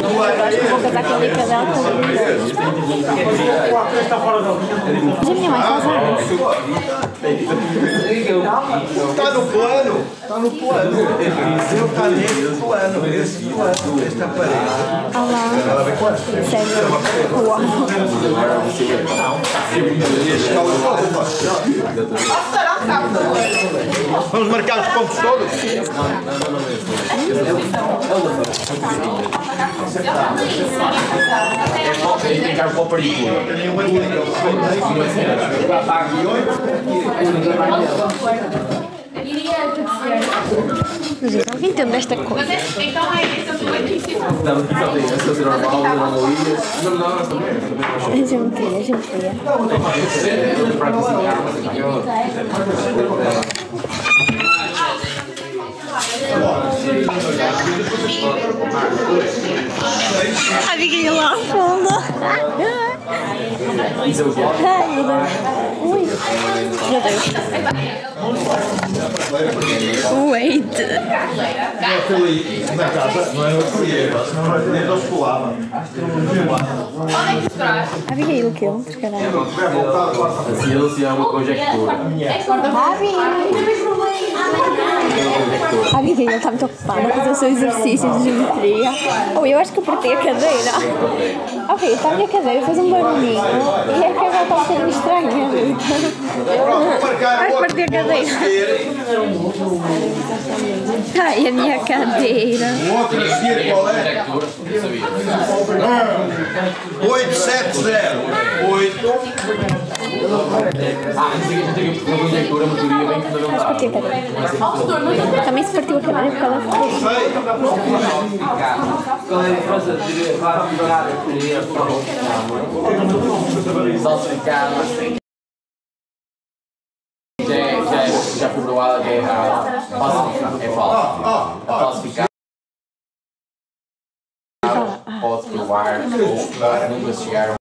Vou casar com a Mica dela também. Mas a minha mãe faz anos. Tá no plano, tá no plano. Eu tá nesse plano, esse plano, esta parede. Olá. Sério. Uau. Vamos marcar os pontos todos? Tem que ficar para o. Mas eu não entendo desta coisa. Então é isso, eu estou aqui. Estamos aqui tem essa ser normal. Não, não, nós também. A gente queria, a gente queria. A amiguinha lá ao fundo. Ai, meu Deus. Meu Deus. Wait. Na casa, não é no colher, senão nem nós colava. A Abigail o quê? Caralho. A ciência é uma conjectura. Abigail está muito ocupada a fazer o seu exercício de geometria. Oh, eu acho que eu partei a cadeira. Ok, está a minha cadeira, fez um barulhinho. E é que agora está um bocadinho estranho. Vais partir a cadeira. Ai, a minha cadeira. O outro a seguir qual é? 870. 8. Ah, disso, uma bem fundamental. Partiu a cadeira. Também se partiu a cadeira porque ela ficou. Qual é a diferença de ratificar a teoria falsificada? while they have philosophy, a philosophy, a philosophy out, both provide, both linguists share